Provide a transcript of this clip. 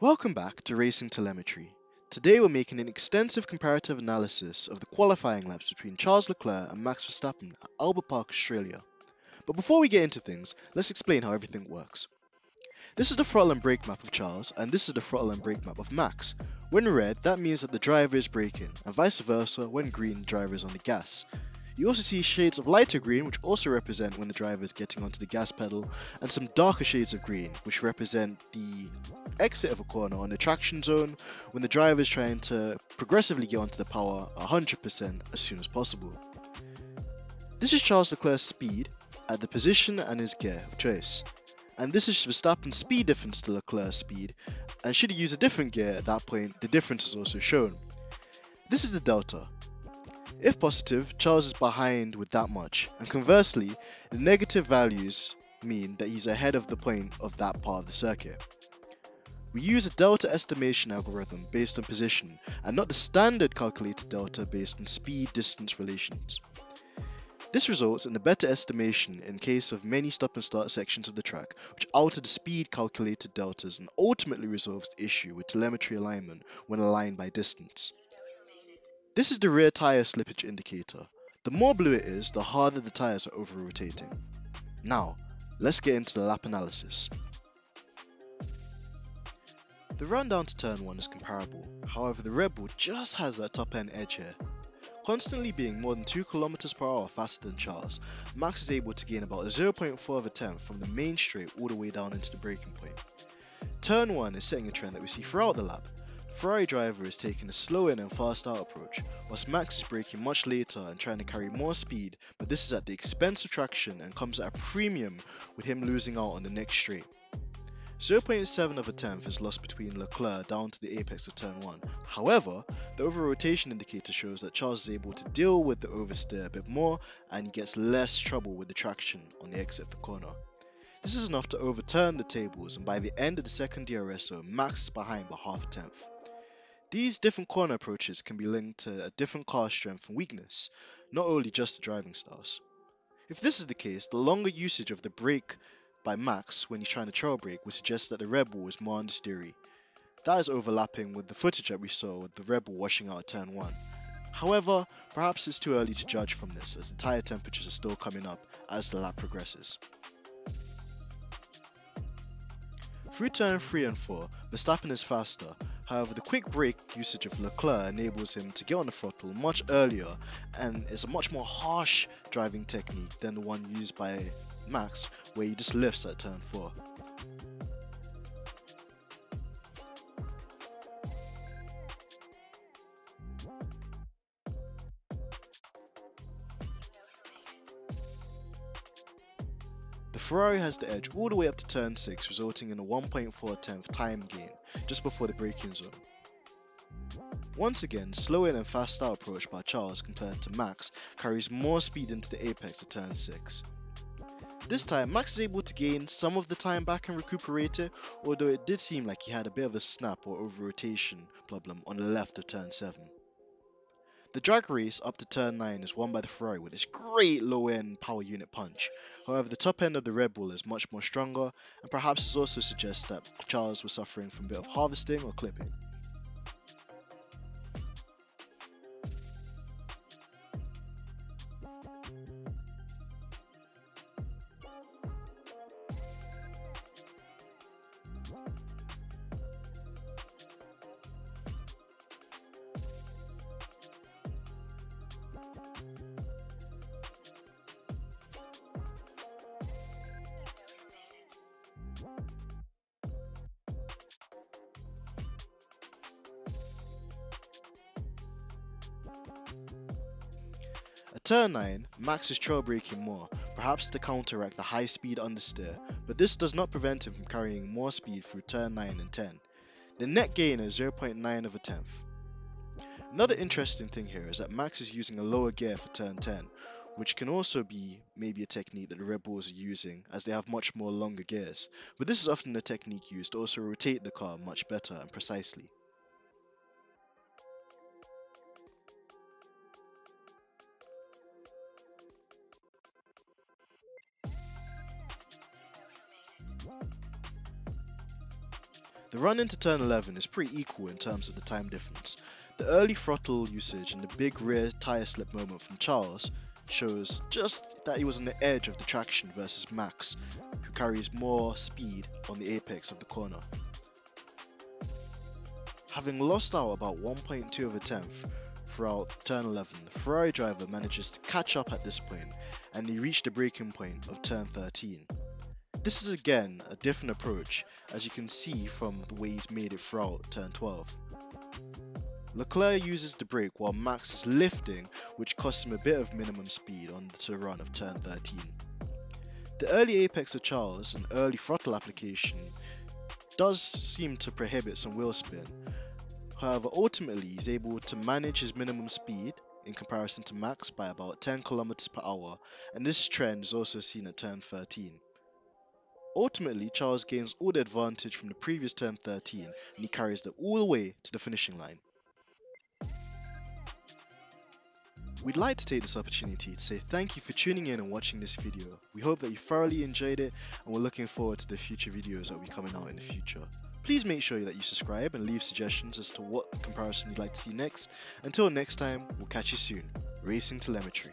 Welcome back to Racing Telemetry. Today we're making an extensive comparative analysis of the qualifying laps between Charles Leclerc and Max Verstappen at Albert Park, Australia. But before we get into things, let's explain how everything works. This is the throttle and brake map of Charles, and this is the throttle and brake map of Max. When red, that means that the driver is braking, and vice versa, when green, the driver is on the gas. You also see shades of lighter green, which also represent when the driver is getting onto the gas pedal, and some darker shades of green, which represent the exit of a corner on the traction zone when the driver is trying to progressively get onto the power 100% as soon as possible. This is Charles Leclerc's speed at the position and his gear of choice. And this is Verstappen's speed difference to Leclerc's speed, and should he use a different gear at that point, the difference is also shown. This is the delta, if positive, Charles is behind with that much, and conversely, the negative values mean that he's ahead of the point of that part of the circuit. We use a delta estimation algorithm based on position, and not the standard calculated delta based on speed distance relations. This results in a better estimation in case of many stop and start sections of the track, which alter the speed calculated deltas and ultimately resolves the issue with telemetry alignment when aligned by distance. This is the rear tyre slippage indicator. The more blue it is, the harder the tyres are over rotating. Now, let's get into the lap analysis. The run down to turn 1 is comparable, however the Red Bull just has that top end edge here. Constantly being more than 2 km per hour faster than Charles, Max is able to gain about 0.4 of a tenth from the main straight all the way down into the braking point. Turn 1 is setting a trend that we see throughout the lap, Ferrari driver is taking a slow in and fast out approach, whilst Max is braking much later and trying to carry more speed, but this is at the expense of traction and comes at a premium with him losing out on the next straight. 0.7 of a tenth is lost between Leclerc down to the apex of turn 1. However, the over rotation indicator shows that Charles is able to deal with the oversteer a bit more and he gets less trouble with the traction on the exit of the corner. This is enough to overturn the tables and by the end of the second DRS zone, Max is behind by half a tenth. These different corner approaches can be linked to a different car strength and weakness, not only just the driving styles. If this is the case, the longer usage of the brake by Max when he's trying to trail brake would suggest that the Red Bull is more understeery. That is overlapping with the footage that we saw with the Red Bull washing out at turn 1. However, perhaps it's too early to judge from this as the tyre temperatures are still coming up as the lap progresses. Through turn 3 and 4, Verstappen is faster, however the quick brake usage of Leclerc enables him to get on the throttle much earlier and is a much more harsh driving technique than the one used by Max where he just lifts at turn 4. Ferrari has the edge all the way up to turn 6 resulting in a 1.4 tenth time gain just before the braking zone. Once again, slow in and fast out approach by Charles compared to Max carries more speed into the apex of turn 6. This time, Max is able to gain some of the time back and recuperate it, although it did seem like he had a bit of a snap or over rotation problem on the left of turn 7. The drag race up to turn 9 is won by the Ferrari with its great low end power unit punch. However, the top end of the Red Bull is much more stronger, and perhaps this also suggests that Charles was suffering from a bit of harvesting or clipping. Turn 9, Max is trail braking more, perhaps to counteract the high speed understeer, but this does not prevent him from carrying more speed through turn 9 and 10. The net gain is 0.9 of a tenth. Another interesting thing here is that Max is using a lower gear for turn 10, which can also be maybe a technique that the Red Bulls are using as they have much more longer gears, but this is often a technique used to also rotate the car much better and precisely. The run into turn 11 is pretty equal in terms of the time difference. The early throttle usage and the big rear tyre slip moment from Charles shows just that he was on the edge of the traction versus Max, who carries more speed on the apex of the corner. Having lost out about 1.2 of a tenth throughout turn 11, the Ferrari driver manages to catch up at this point and he reached the braking point of turn 13. This is again a different approach as you can see from the way he's made it throughout turn 12. Leclerc uses the brake while Max is lifting which costs him a bit of minimum speed on the run of turn 13. The early apex of Charles and early throttle application does seem to prohibit some wheel spin, however ultimately he's able to manage his minimum speed in comparison to Max by about 10 km per hour and this trend is also seen at turn 13. Ultimately, Charles gains all the advantage from the previous turn 13 and he carries it all the way to the finishing line. We'd like to take this opportunity to say thank you for tuning in and watching this video. We hope that you thoroughly enjoyed it and we're looking forward to the future videos that will be coming out in the future. Please make sure that you subscribe and leave suggestions as to what comparison you'd like to see next. Until next time, we'll catch you soon. Racing Telemetry.